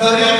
جماعة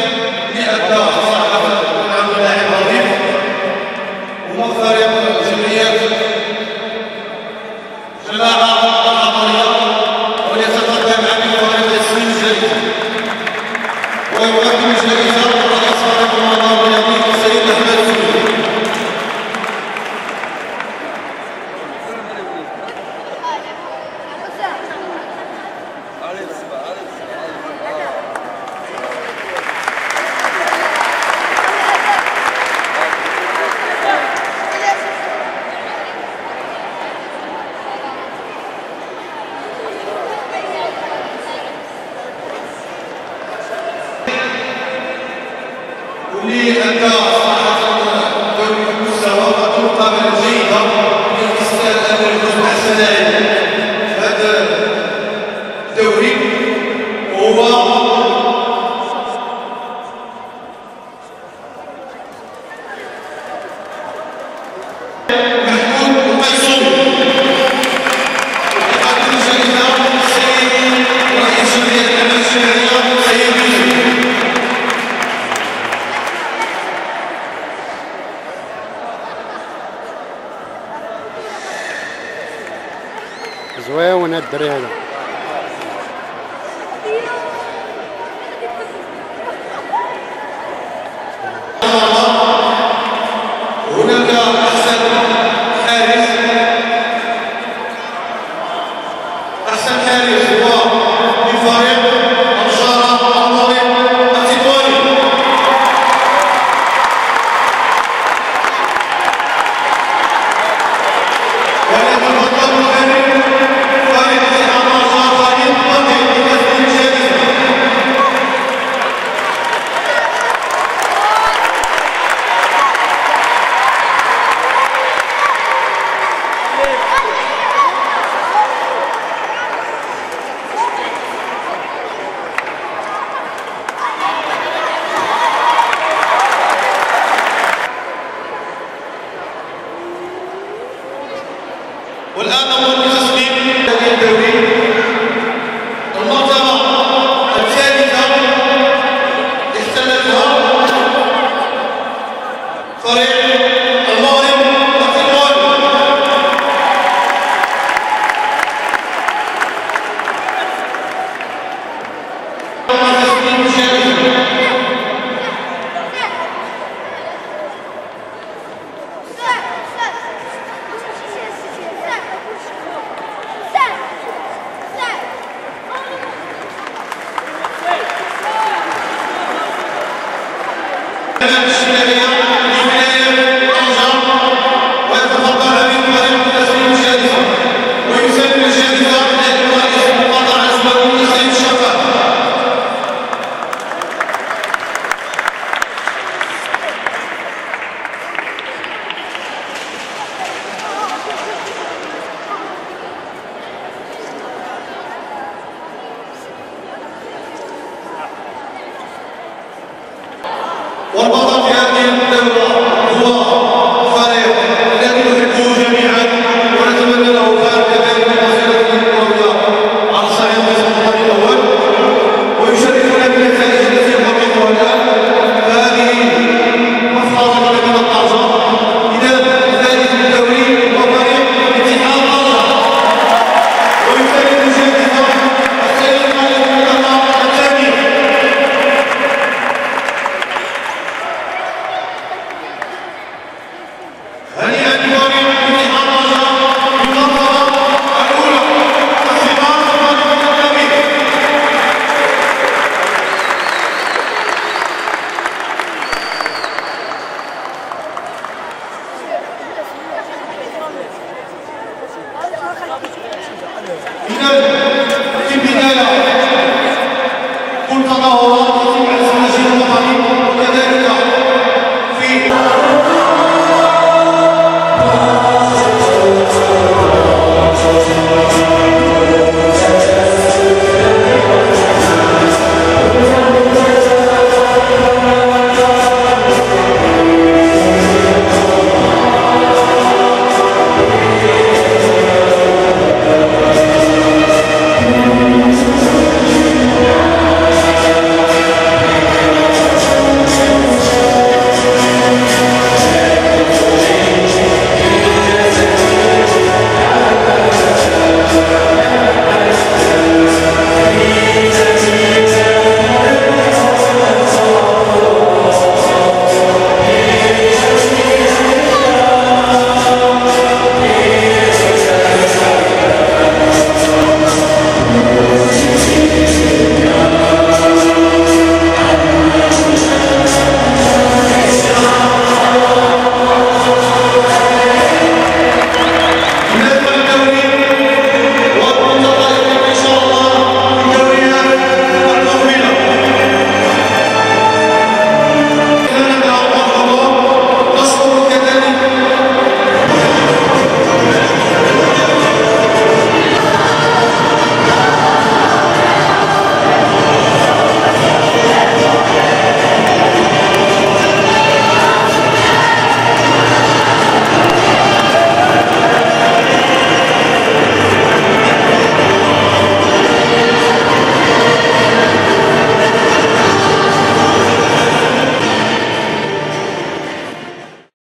Breno.